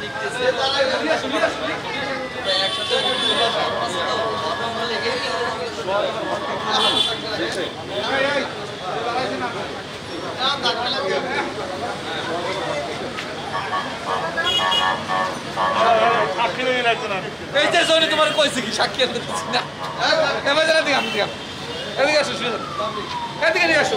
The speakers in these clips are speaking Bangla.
লিখতেছে একসাথে এই যে জনি তোমার কইছে কি সাক্ষী আনতে দিচ্ছি না এবার জানা দিকে আমি এদিকে আসো শুনে এদিকে নিয়ে আসো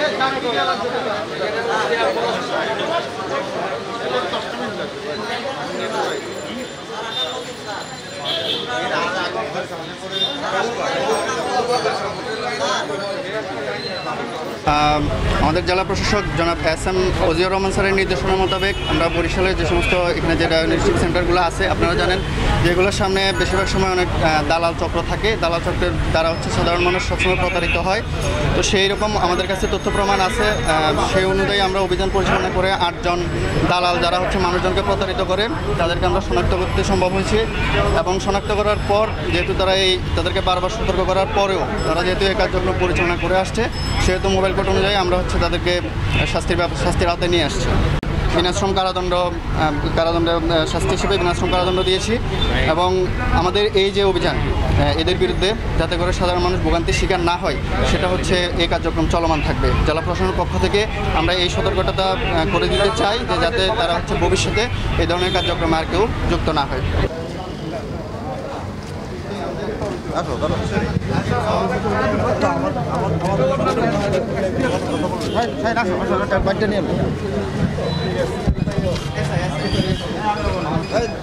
Thank you. আমাদের জেলা প্রশাসক জনাব এস এম অজিউর রহমান স্যারের নির্দেশনা মোতাবেক আমরা বরিশালের যে সমস্ত এখানে যে ডায়াগনস্টিক সেন্টারগুলো আছে, আপনারা জানেন, যেগুলোর সামনে বেশিরভাগ সময় অনেক দালাল চক্র থাকে। দালাল চক্রের দ্বারা হচ্ছে সাধারণ মানুষ সবসময় প্রতারিত হয়। তো সেই রকম আমাদের কাছে তথ্য প্রমাণ আছে। সেই অনুযায়ী আমরা অভিযান পরিচালনা করে আটজন দালাল যারা হচ্ছে মানুষজনকে প্রতারিত করে, তাদেরকে আমরা শনাক্ত করতে সম্ভব হয়েছে। এবং শনাক্ত করার পর, যেহেতু তারা এই, তাদেরকে বারবার সতর্ক করার পরেও তারা যেহেতু এই কার্যক্রম পরিচালনা করে আসছে, সেহেতু মোবাইল কোর্ট অনুযায়ী আমরা হচ্ছে তাদেরকে শাস্তির শাস্তির আওতায় নিয়ে আসছি। বিনাশ্রম কারাদণ্ড কারাদণ্ডে শাস্তি হিসেবে বিনাশ্রম কারাদণ্ড দিয়েছি এবং আমাদের এই যে অভিযান এদের বিরুদ্ধে যাতে করে সাধারণ মানুষ ভোগান্তির শিকার না হয়, সেটা হচ্ছে এই কার্যক্রম চলমান থাকবে। জেলা প্রশাসনের পক্ষ থেকে আমরা এই সতর্কতা করে দিতে চাই যে যাতে তারা হচ্ছে ভবিষ্যতে এই ধরনের কার্যক্রমে আর কেউ যুক্ত না হয়।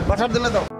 বাসার দিলে দাও